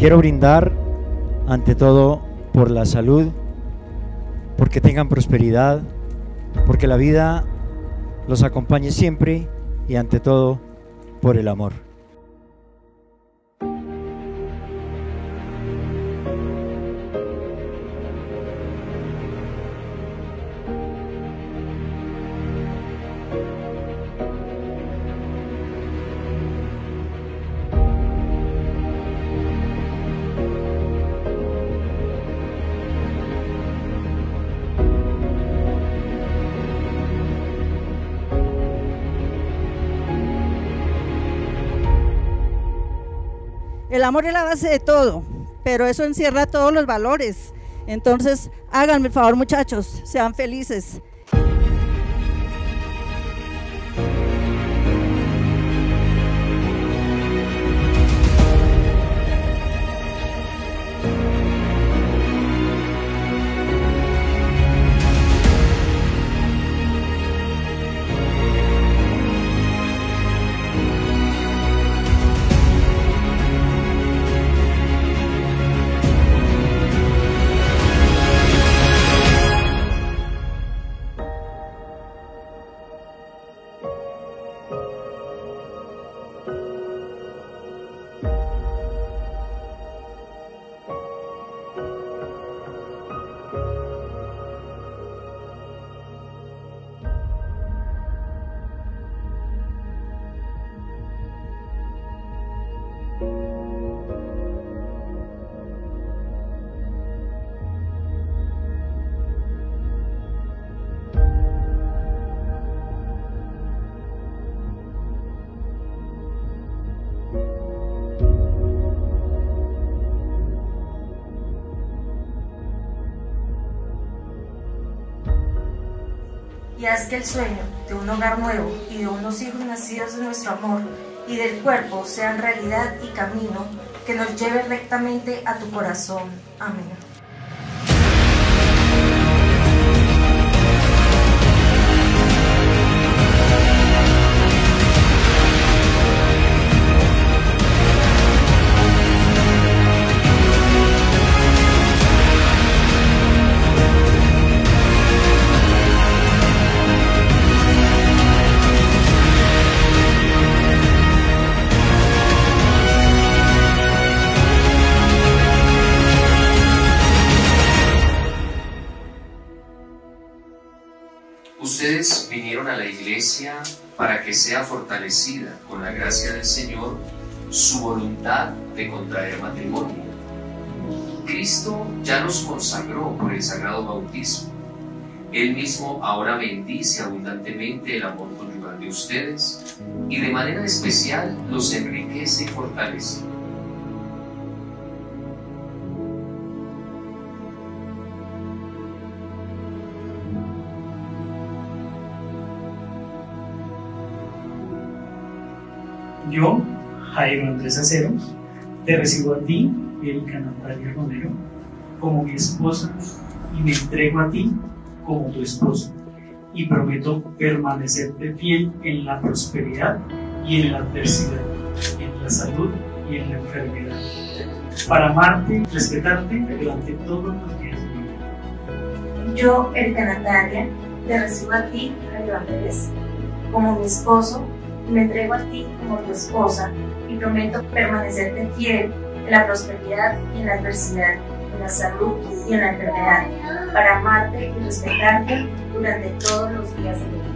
Quiero brindar ante todo por la salud, porque tengan prosperidad, porque la vida los acompañe siempre y ante todo por el amor. El amor es la base de todo, pero eso encierra todos los valores. Entonces, háganme el favor, muchachos, sean felices. Y haz que el sueño de un hogar nuevo y de unos hijos nacidos de nuestro amor y del cuerpo sean realidad y camino que nos lleve rectamente a tu corazón. Amén. A la iglesia para que sea fortalecida con la gracia del Señor su voluntad de contraer matrimonio. Cristo ya nos consagró por el sagrado bautismo. Él mismo ahora bendice abundantemente el amor conyugal de ustedes y de manera especial los enriquece y fortalece. Yo, Jairo Andrés Acero, te recibo a ti, Erika Natalia Romero, como mi esposa y me entrego a ti como tu esposo y prometo permanecerte fiel en la prosperidad y en la adversidad, en la salud y en la enfermedad, para amarte respetarte durante todos los días de mi vida. Yo, Erika Natalia, te recibo a ti, Jairo Andrés, como mi esposo me entrego a ti como tu esposa y prometo permanecerte fiel en la prosperidad y en la adversidad, en la salud y en la enfermedad, para amarte y respetarte durante todos los días de mi vida.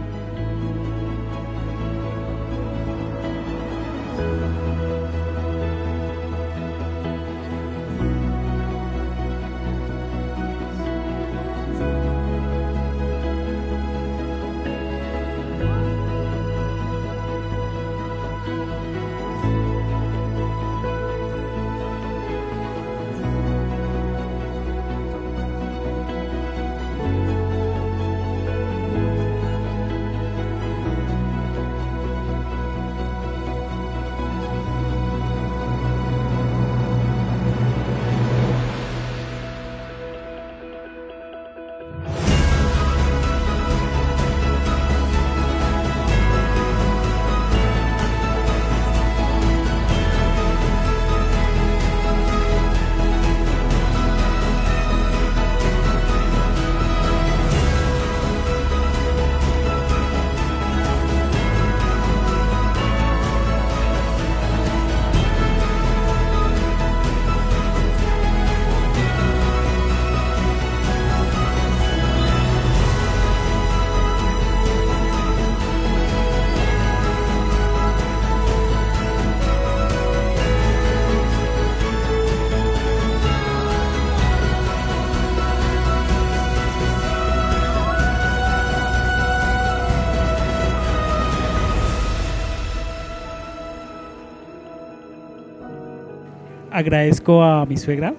Agradezco a mi suegra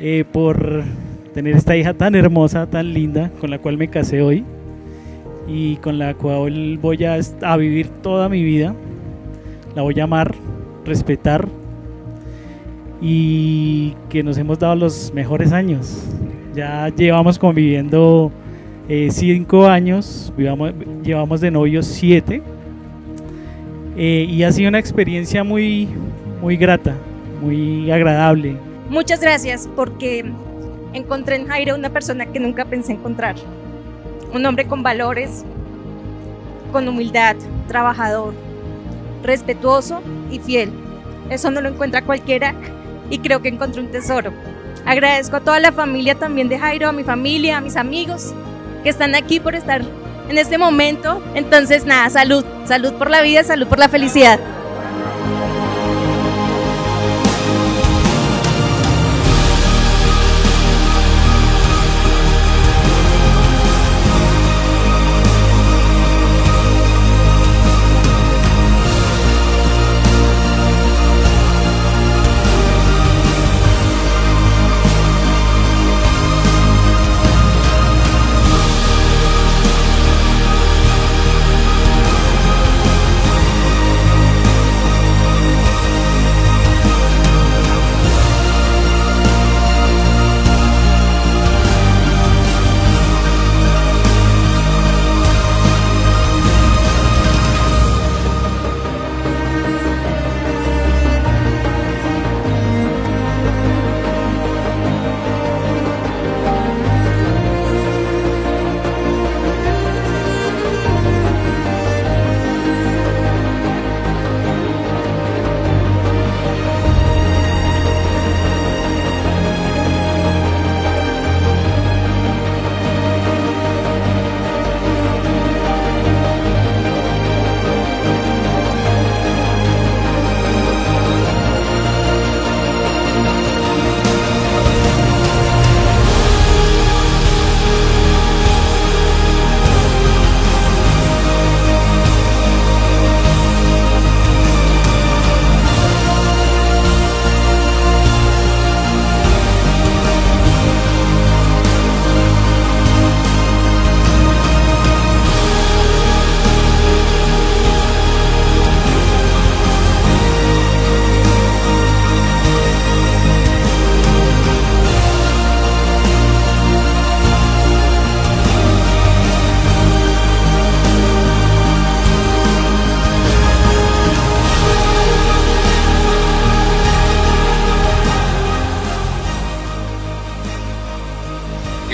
eh, por tener esta hija tan hermosa, tan linda, con la cual me casé hoy y con la cual voy a, vivir toda mi vida. La voy a amar, respetar y que nos hemos dado los mejores años. Ya llevamos conviviendo eh, cinco años, llevamos de novios siete eh, y ha sido una experiencia muy, muy grata, muy agradable. Muchas gracias porque encontré en Jairo una persona que nunca pensé encontrar. Un hombre con valores, con humildad, trabajador, respetuoso y fiel. Eso no lo encuentra cualquiera y creo que encontré un tesoro. Agradezco a toda la familia también de Jairo, a mi familia, a mis amigos que están aquí por estar en este momento. Entonces, nada, salud, salud por la vida, salud por la felicidad.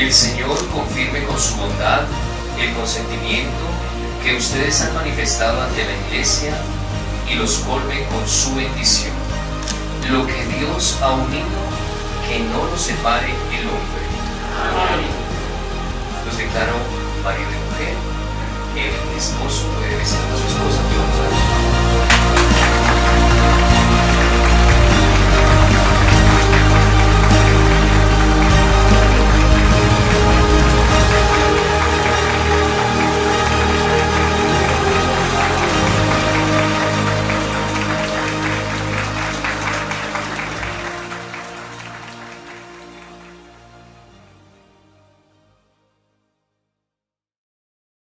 el Señor confirme con su bondad el consentimiento que ustedes han manifestado ante la iglesia y los colme con su bendición. Lo que Dios ha unido, que no lo separe el hombre. Los declaro marido y mujer. El esposo puede besar a su esposa.